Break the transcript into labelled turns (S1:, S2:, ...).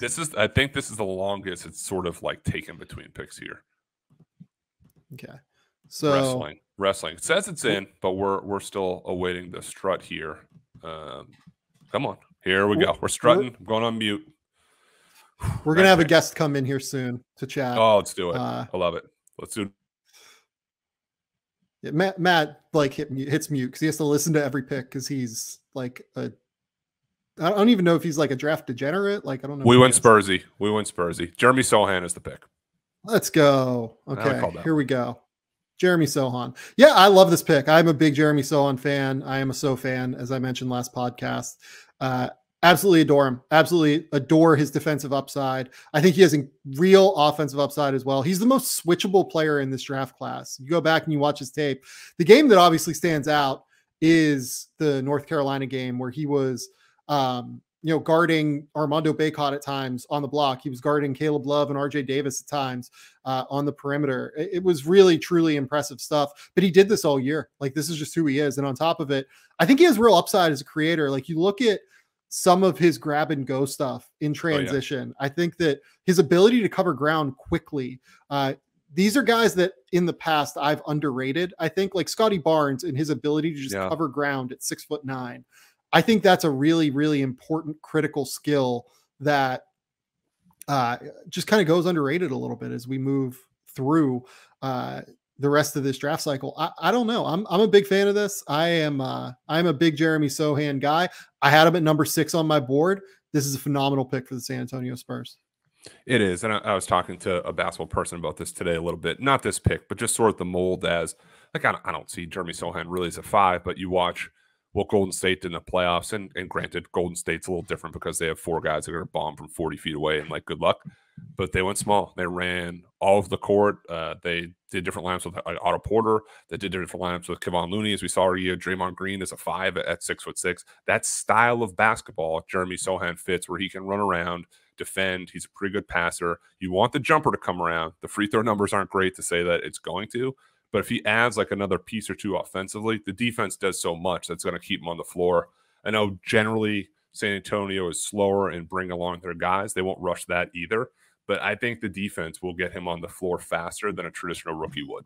S1: This is, I think, this is the longest it's sort of like taken between picks here.
S2: Okay. So
S1: wrestling, wrestling it says it's in, but we're we're still awaiting the strut here. Um, come on, here we go. We're strutting. I'm going on mute.
S2: We're gonna have a guest come in here soon to chat.
S1: Oh, let's do it. Uh, I love it. Let's do.
S2: Yeah, Matt, Matt, like hit, hits mute because he has to listen to every pick because he's like a. I don't even know if he's like a draft degenerate. Like I don't know.
S1: We went Spursy. We went Spursy. Jeremy Sochan is the pick.
S2: Let's go. Okay, here we go. Jeremy Sochan. Yeah, I love this pick. I'm a big Jeremy Sochan fan. I am a So fan, as I mentioned last podcast. Uh, absolutely adore him. Absolutely adore his defensive upside. I think he has a real offensive upside as well. He's the most switchable player in this draft class. You go back and you watch his tape. The game that obviously stands out is the North Carolina game where he was um, you know, guarding Armando Bacot at times on the block. He was guarding Caleb Love and RJ Davis at times uh, on the perimeter. It, it, was really, truly impressive stuff. But he did this all year. Like, this is just who he is. And on top of it, I think he has real upside as a creator. Like, you look at some of his grab and go stuff in transition. Oh, yeah. I think that his ability to cover ground quickly, uh, these are guys that in the past I've underrated. I think like Scottie Barnes and his ability to just yeah. cover ground at six foot nine. I think that's a really, really important critical skill that uh, just kind of goes underrated a little bit as we move through uh, the rest of this draft cycle. I, I, don't know. I'm I'm a big fan of this. I am uh, I'm a big Jeremy Sochan guy. I had him at number six on my board. This is a phenomenal pick for the San Antonio Spurs.
S1: It is, and I, I was talking to a basketball person about this today a little bit. Not this pick, but just sort of the mold as like I don't, I don't see Jeremy Sochan really as a five, but you watch what Golden State did in the playoffs. And, and granted, Golden State's a little different because they have four guys that are going to bomb from 40 feet away and like good luck. But they went small. They ran all of the court. Uh, they did different lineups with like, Otto Porter. They did different lineups with Kevon Looney, as we saw here. Draymond Green is a five at six foot six. That style of basketball, Jeremy Sochan fits where he can run around, defend. He's a pretty good passer. You want the jumper to come around. The free throw numbers aren't great to say that it's going to, but if he adds like another piece or two offensively, the defense does so much that's going to keep him on the floor. I know generally San Antonio is slower and bring along their guys. They won't rush that either. But I think the defense will get him on the floor faster than a traditional rookie would.